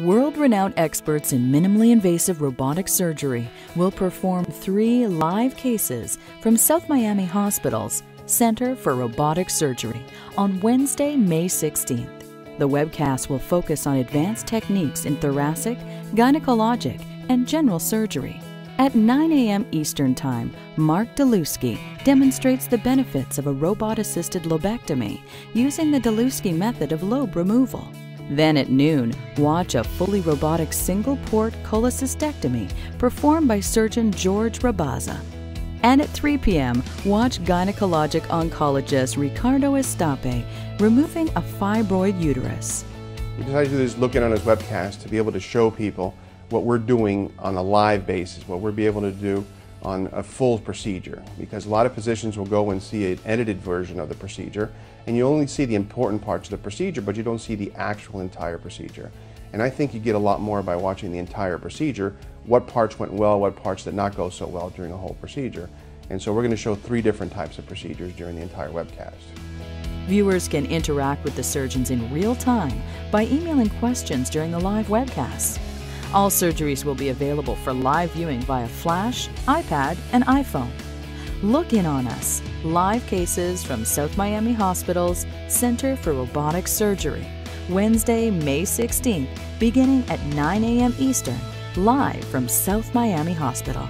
World renowned experts in minimally invasive robotic surgery will perform three live cases from South Miami Hospital's Center for Robotic Surgery on Wednesday, May 16th. The webcast will focus on advanced techniques in thoracic, gynecologic, and general surgery. At 9 a.m. Eastern Time, Mark Dylewski demonstrates the benefits of a robot assisted lobectomy using the Dylewski method of lobe removal. Then at noon, watch a fully robotic single port cholecystectomy performed by surgeon George Rabaza. And at 3 p.m., watch gynecologic oncologist Ricardo Estape removing a fibroid uterus. We decided to do this Look In On Us webcast to be able to show people what we're doing on a live basis, what we'll be able to do on a full procedure because a lot of physicians will go and see an edited version of the procedure and you only see the important parts of the procedure but you don't see the actual entire procedure. And I think you get a lot more by watching the entire procedure, what parts went well, what parts did not go so well during a whole procedure. And so we're going to show three different types of procedures during the entire webcast. Viewers can interact with the surgeons in real time by emailing questions during the live webcast. All surgeries will be available for live viewing via Flash, iPad, and iPhone. Look in on us. Live cases from South Miami Hospital's Center for Robotic Surgery. Wednesday, May 16th, beginning at 9 a.m. Eastern, live from South Miami Hospital.